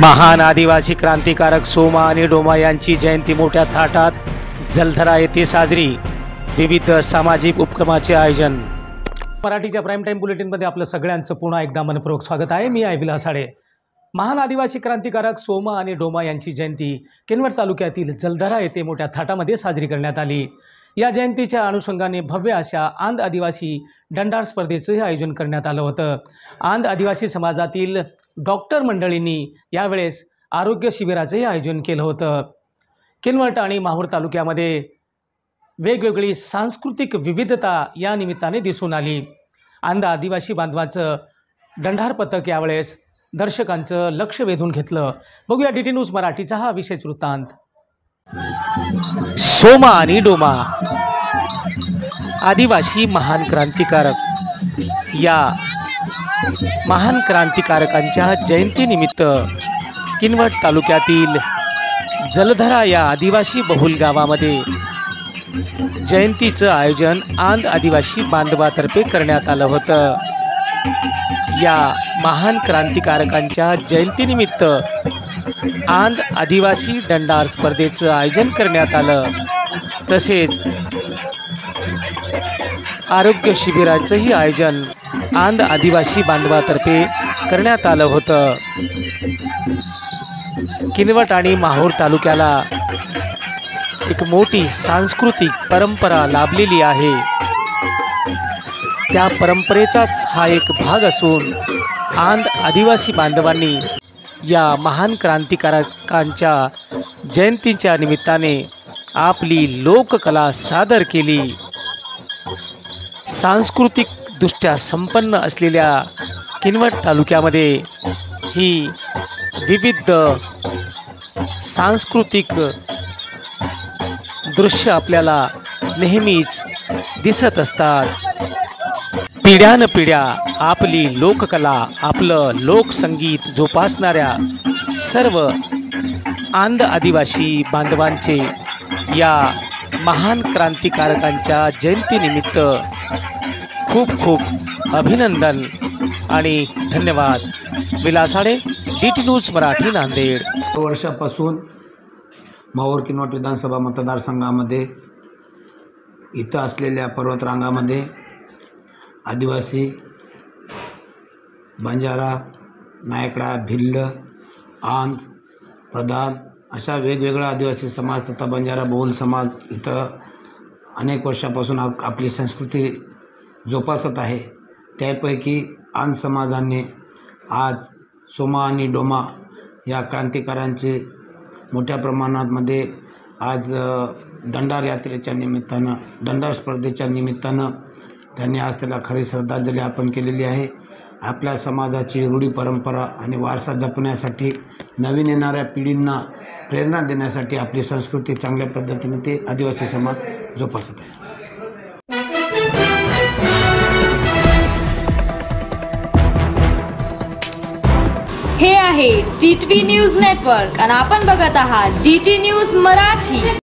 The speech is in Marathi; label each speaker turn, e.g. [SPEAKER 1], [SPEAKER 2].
[SPEAKER 1] महान आदिवासी क्रांतिकारक सोमा आणि डोमा यांची जयंती मोठ्या थाटात. जलधरा येथे साजरी. विविध सामाजिक उपक्रमाचे आयोजन. मराठीच्या प्राईम टाईम बुलेटिनमध्ये आपलं सगळ्यांचं पुन्हा एकदा मनपूर्वक स्वागत आहे. मी आहे विलास साडे महान आदिवासी क्रांतिकारक सोमा आणि डोमा यांची जयंती किनवट तालुक्यातील जलधरा येथे मोठ्या थाटामध्ये साजरी करण्यात आली. या जयंतीच्या अनुषंगाने भव्य अशा आंध आदिवासी दंडार स्पर्धेचंही आयोजन करण्यात आलं होतं. आंध आदिवासी समाजातील डॉक्टर मंडळींनी यावेळेस आरोग्य शिबिराचंही आयोजन केलं होतं. किनवट आणि माहूर तालुक्यामध्ये वेगवेगळी सांस्कृतिक विविधता या निमित्ताने दिसून आली. आंध आदिवासी बांधवाचं दंडार पथक यावेळेस दर्शकांचं लक्ष वेधून घेतलं. बघूया डी टी न्यूज मराठीचा हा विशेष वृत्तांत. सोमा आणि डोमा आदिवासी महान क्रांतिकारक. या महान क्रांतिकारकांच्या जयंतीनिमित्त किनवट तालुक्यातील जलधरा या आदिवासी बहुल गावामध्ये जयंतीचं आयोजन आंध आदिवासी बांधवातर्फे करण्यात आलं होतं. या महान क्रांतिकारकांच्या जयंतीनिमित्त आंध आदिवासी दंडार स्पर्धेचं आयोजन करण्यात आलं. तसेच आरोग्य शिबिराचंही आयोजन आंध आदिवासी बांधवातर्फे करण्यात आलं होतं. किनवट आणि माहूर तालुक्याला एक मोठी सांस्कृतिक परंपरा लाभलेली आहे. त्या परंपरेचाच हा एक भाग असून आंध आदिवासी बांधवांनी या महान क्रांतिकारकांच्या जयंतीच्या निमित्ताने आपली लोककला सादर केली. सांस्कृतिकदृष्ट्या संपन्न असलेल्या किनवट तालुक्यामध्ये ही विविध सांस्कृतिक दृश्य आपल्याला नेहमीच दिसत असतात. पिढ्यानपिढ्या आपली लोककला आपलं लोकसंगीत जोपासणाऱ्या सर्व आंध आदिवासी बांधवांचे या महान क्रांतिकारकांच्या जयंतीनिमित्त खूप खूप अभिनंदन आणि धन्यवाद. विलासाडे D T news Marathi Nanded.
[SPEAKER 2] वर्षापासून माहूर किनवट विधानसभा मतदारसंघामध्ये इथं असलेल्या पर्वतरांगामध्ये आदिवासी बंजारा नायकडा भिल्ल आंध प्रधान अशा वेगवेगळा आदिवासी समाज तथा बंजारा बहुल समाज इथं अनेक वर्षापासून आप आपली संस्कृती जोपासत आहे. त्यापैकी आंध समाजाने आज सोमा आणि डोमा या क्रांतिकारांचे मोठ्या प्रमाणामध्ये आज दंडार यात्रेच्या निमित्तानं दंडार स्पर्धेच्या निमित्तानं त्यांनी आज त्याला खरी श्रद्धांजली अर्पण केलेली आहे. आपल्या समाजाची रूढी परंपरा आणि वारसा जपण्यासाठी नवीन येणाऱ्या पिढींना प्रेरणा देण्यासाठी आपली संस्कृती चांगल्या पद्धतीने ते आदिवासी समाज जोपासत आहे.
[SPEAKER 3] हे आहे टी न्यूज नेटवर्क आणि आपण बघत आहात डी टी न्यूज मराठी.